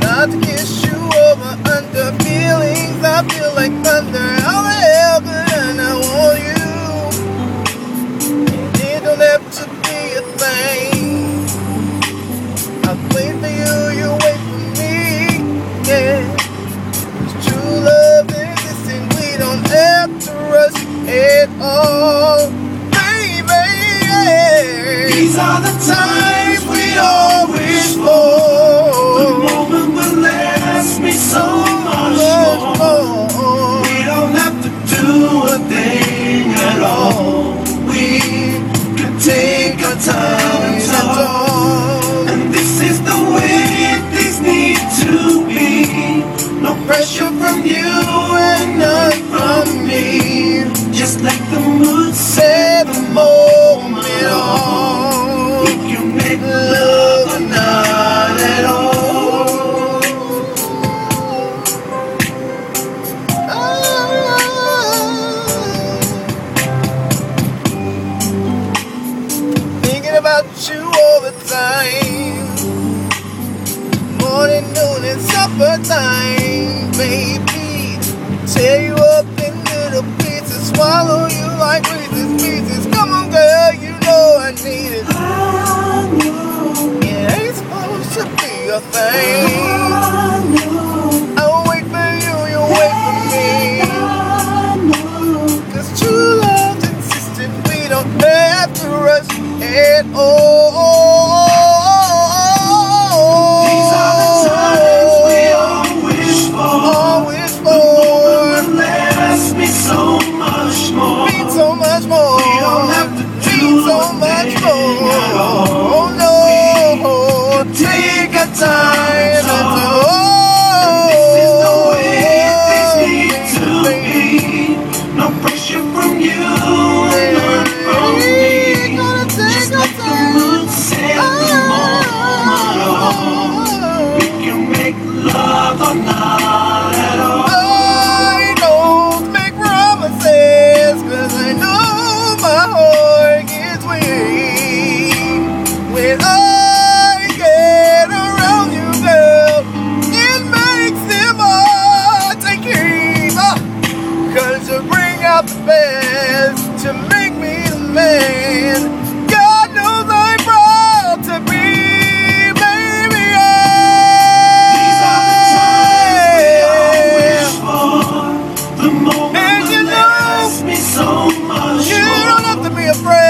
Not to kiss you over under feelings. I feel like thunder. At all. Baby. These are the times it's supper time, baby. Tear you up in little pieces, swallow you like Reese's Pieces. Come on, girl, you know I need it. Know. It ain't supposed to be a thing. I know. I'll wait for you, you wait for me. True we don't have to rush at all. Oh, no, take a time. plans to make me the man God knows I'm proud to be. Baby, yeah. These are the times we all wish for, the moment and you know, you don't have to be afraid.